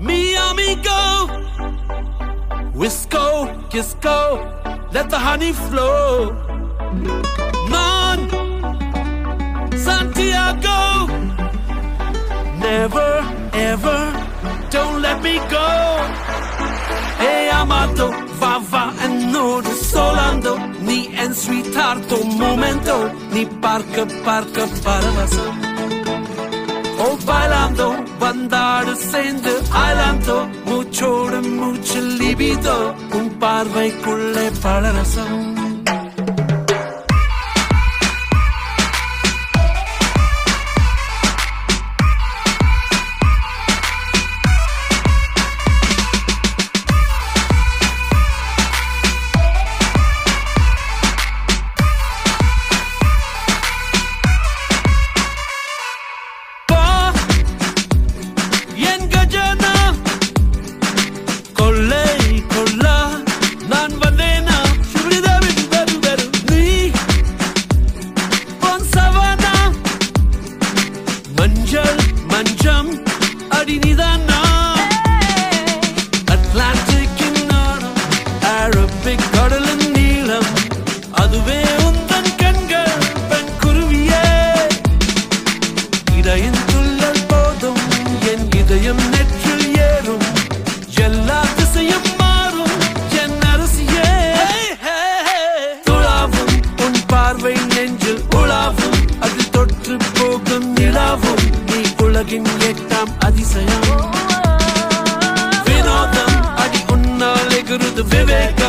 Me amigo, Wisco, Kisco, let the honey flow. Man, Santiago, never ever, don't let me go. Hey Amato, Vava and Nodo, Solando, ni en sweethearto momento, ni parca parca paravasam. Oh, bailando, வந்தாடு சேர்ந்து ஆலாந்தோ மூச்சோடும் மூச்சில் லிபிதோ உன் பார்வைக்குள்ளே பலரசம் பா மஞ்சள் மஞ்சம் அடி நிதானா அட்லாண்டிக்கின் நாணம் Arabic கடலின் நீளம் அதுவே உந்தன் கண்கள் பெண் குருவியே. இதயம் துள்ளல் போதும் என் இதயம் நெற்றில் ஏறும். எல்லா திசையும் மாறும் என் அரசியே. துளாவும் உன் பார்வை நெஞ்சில் உலாவும் அது தொற்று போகும் நிலாவும். உலகின் எட்டாம் அதிசயம் வினோதம் அடி உன்னால் எகுருது விவேகம்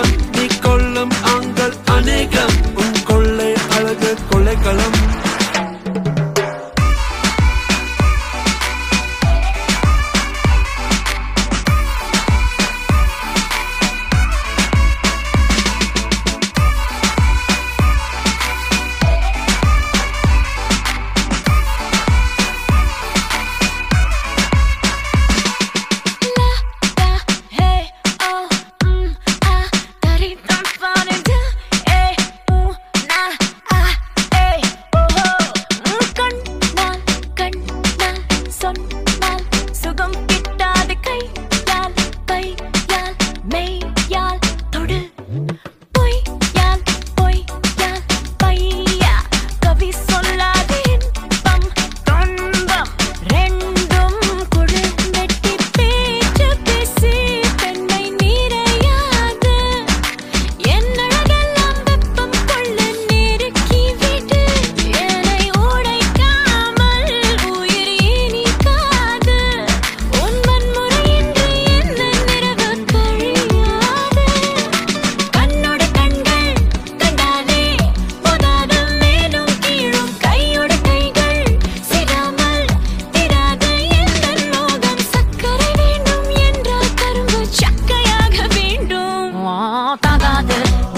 another